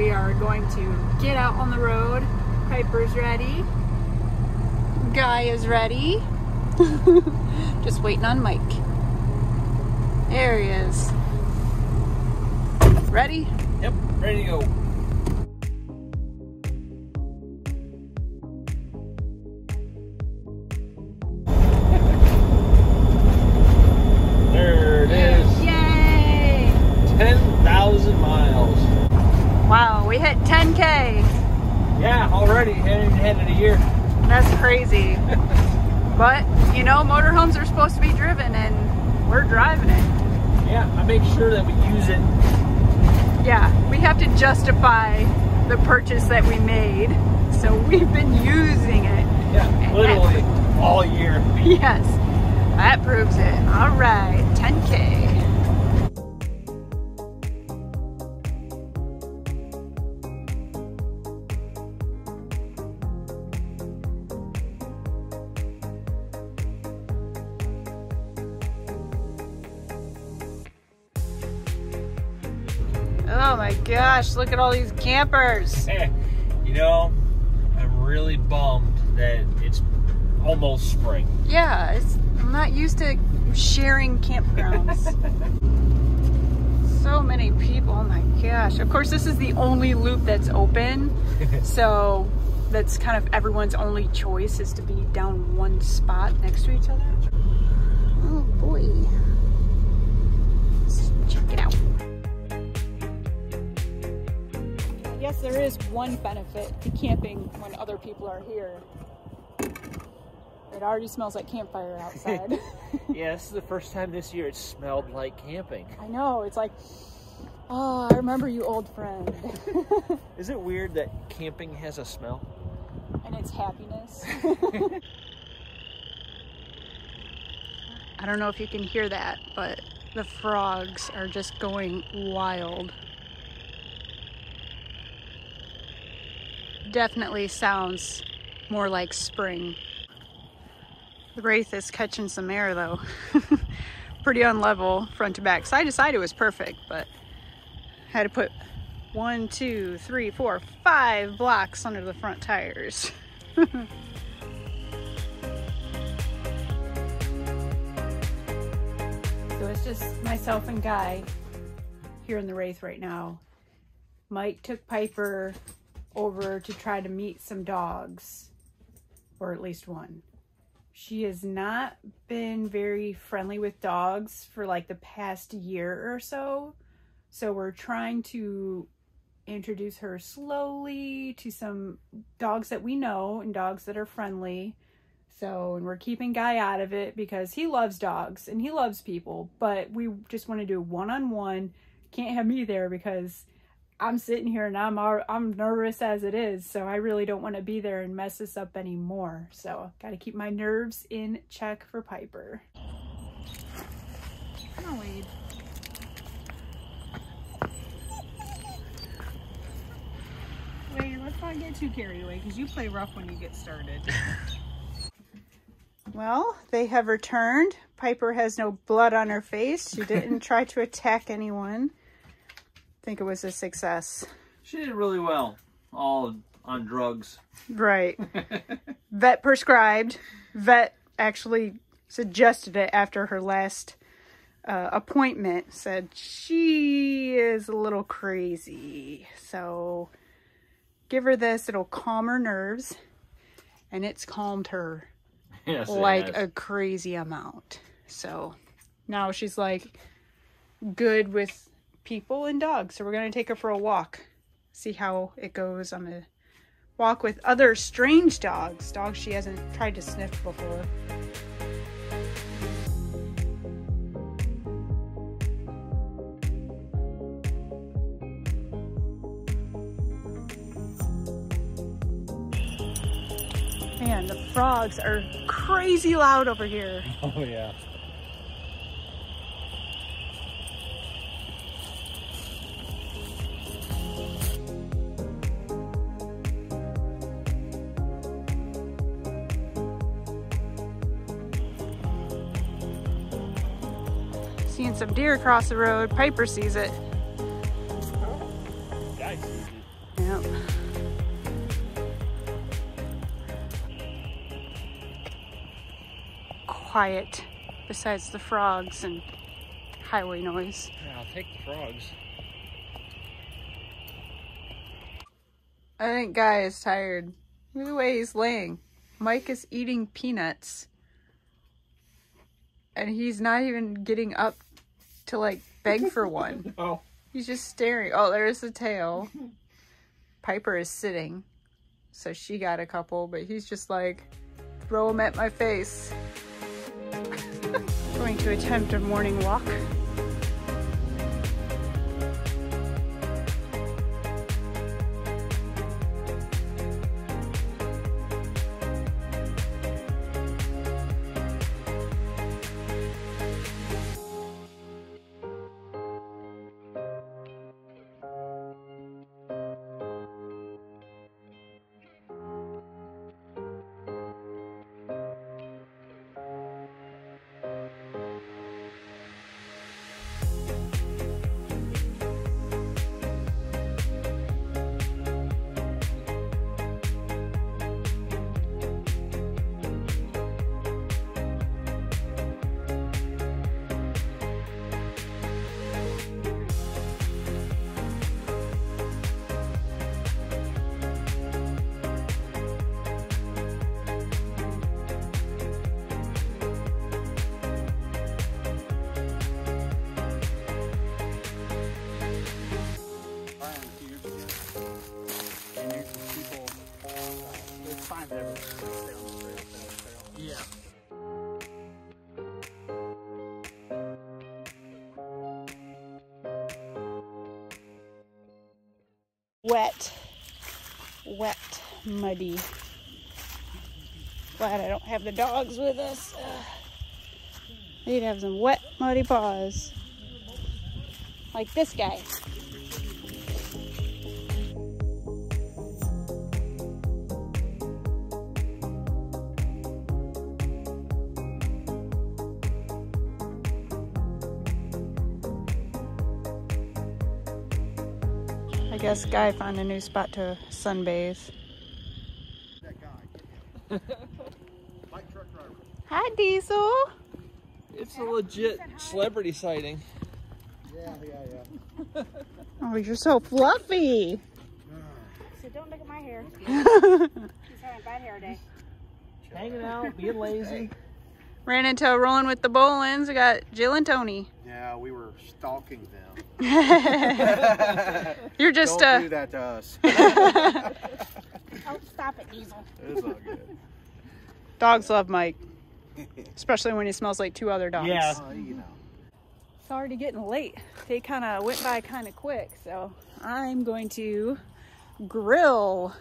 We are going to get out on the road. Piper's ready. Guy is ready. Just waiting on Mike. There he is. Ready? Yep, ready to go. Already ahead of the year. That's crazy. but, you know, motorhomes are supposed to be driven and we're driving it. Yeah, I make sure that we use it. Yeah, we have to justify the purchase that we made. So we've been using it. Yeah, literally all year. Yes, that proves it. All right, 10K. My gosh, look at all these campers. Eh, you know, I'm really bummed that it's almost spring. Yeah, it's, I'm not used to sharing campgrounds. so many people, oh my gosh. Of course, this is the only loop that's open. so that's kind of everyone's only choice is to be down one spot next to each other. Oh boy. Let's check it out. Yes, there is one benefit to camping when other people are here. It already smells like campfire outside. yeah, this is the first time this year it smelled like camping. I know, it's like, oh, I remember you, old friend. Is it weird that camping has a smell? and it's happiness. I don't know if you can hear that, but the frogs are just going wild. Definitely sounds more like spring. The Wraith is catching some air though. Pretty unlevel front to back. Side to side it was perfect, but had to put one, two, three, four, five blocks under the front tires. so it's just myself and Guy here in the Wraith right now. Mike took Piper over to try to meet some dogs, or at least one. She has not been very friendly with dogs for like the past year or so. So we're trying to introduce her slowly to some dogs that we know and dogs that are friendly. So, and we're keeping Guy out of it because he loves dogs and he loves people, but we just want to do one on one. Can't have me there because I'm sitting here and I'm I'm nervous as it is, so I really don't want to be there and mess this up anymore. So, got to keep my nerves in check for Piper. Come on, Wade. Wait, let's not get too carried away because you play rough when you get started. well, they have returned. Piper has no blood on her face. She didn't try to attack anyone. Think it was a success. She did really well. All on drugs. Right. Vet prescribed. Vet actually suggested it after her last uh, appointment. Said she is a little crazy. So give her this. It'll calm her nerves. And it's calmed her Yes, like a crazy amount. So now she's like good with people and dogs. So we're going to take her for a walk. See how it goes on a walk with other strange dogs. Dogs she hasn't tried to sniff before. Man, the frogs are crazy loud over here. Oh yeah. Seeing some deer across the road. Piper sees it. Up. Quiet besides the frogs and highway noise. Yeah, I'll take the frogs. I think Guy is tired. Look at the way he's laying. Mike is eating peanuts. And he's not even getting up to like beg for one. Oh. He's just staring. Oh, there's the tail. Piper is sitting. So she got a couple, but he's just like, throw them at my face. Going to attempt a morning walk. Wet. Wet, muddy. Glad I don't have the dogs with us. Ugh. They'd have some wet, muddy paws. Like this guy. I guess Guy found a new spot to sunbathe. That guy. Light truck driver. Hi, Diesel. It's a legit celebrity sighting. Yeah, yeah, yeah. Oh, you're so fluffy. So don't look at my hair. Ran He's having bad hair day. Hanging out, being lazy. Into rolling with the Bolins. We got Jill and Tony. Yeah, we were stalking them. You're just Don't uh do that to us. Oh, stop it, Diesel. it's all good. dogs love Mike, especially when he smells like two other dogs. Yeah. Oh, you know. It's already getting late. They kind of went by kind of quick, so I'm going to grill.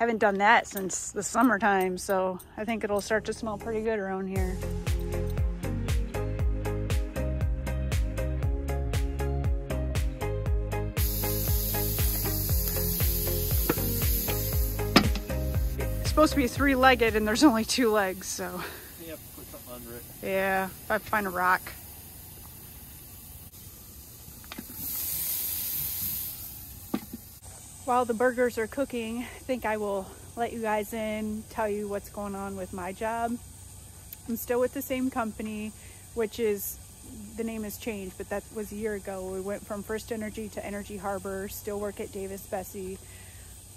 Haven't done that since the summertime, so I think it'll start to smell pretty good around here. It's supposed to be three-legged and there's only two legs, so Yep, put something under it. yeah, if I find a rock. While the burgers are cooking, I think I will let you guys in, tell you what's going on with my job. I'm still with the same company, which is the name has changed, but that was a year ago. We went from First Energy to Energy Harbor, still work at Davis-Besse.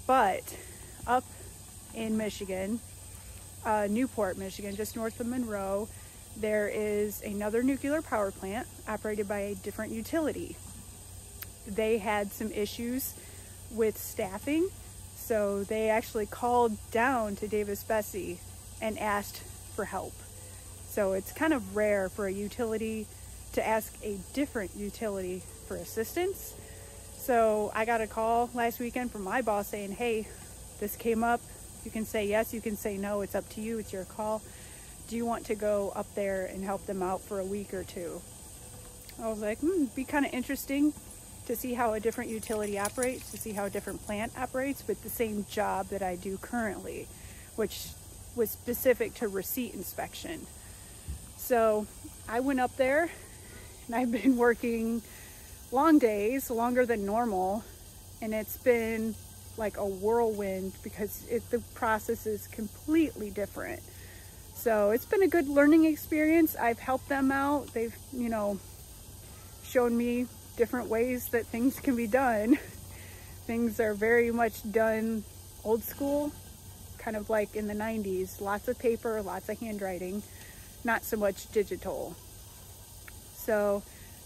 But up in Michigan, uh, Newport, Michigan, just north of Monroe, there is another nuclear power plant operated by a different utility. They had some issues with staffing, so they actually called down to Davis-Besse and asked for help. So it's kind of rare for a utility to ask a different utility for assistance. So I got a call last weekend from my boss saying, hey, this came up. You can say yes, you can say no. It's up to you. It's your call. Do you want to go up there and help them out for a week or two? I was like, hmm, be kind of interesting to see how a different utility operates, to see how a different plant operates with the same job that I do currently, which was specific to receipt inspection. So I went up there and I've been working long days, longer than normal, and it's been like a whirlwind because it, the process is completely different. So it's been a good learning experience. I've helped them out. They've, you know, shown me different ways that things can be done. things are very much done old school, kind of like in the 90s. Lots of paper, lots of handwriting, not so much digital. So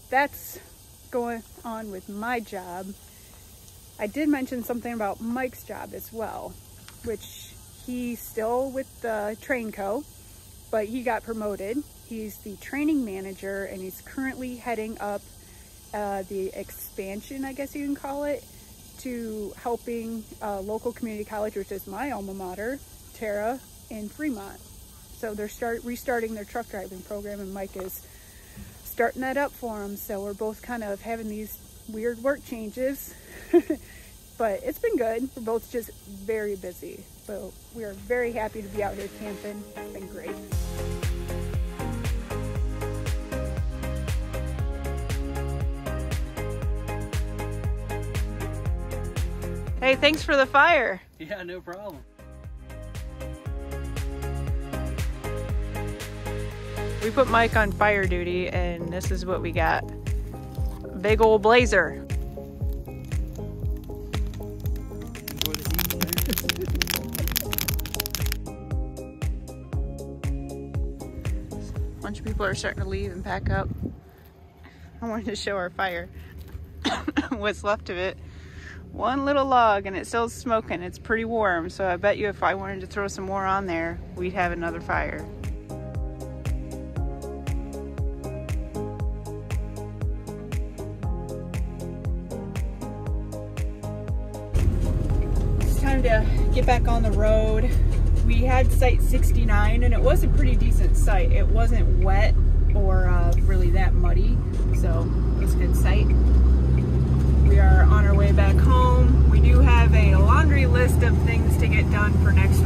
that's going on with my job. I did mention something about Mike's job as well, which he's still with the Train Co, but he got promoted. He's the training manager and he's currently heading up uh, the expansion, I guess you can call it, to helping uh, local community college, which is my alma mater, Terra, in Fremont. So they're start restarting their truck driving program and Mike is starting that up for them. So we're both kind of having these weird work changes. but it's been good. We're both just very busy. So we are very happy to be out here camping. It's been great. Hey, thanks for the fire. Yeah, no problem. We put Mike on fire duty and this is what we got. Big old blazer. bunch of people are starting to leave and pack up. I wanted to show our fire. What's left of it. One little log and it's still smoking. It's pretty warm. So I bet you if I wanted to throw some more on there, we'd have another fire. It's time to get back on the road we had site 69 and it was a pretty decent site. It wasn't wet or uh, really that muddy, so it was a good site. We are on our way back home. We do have a laundry list of things to get done for next.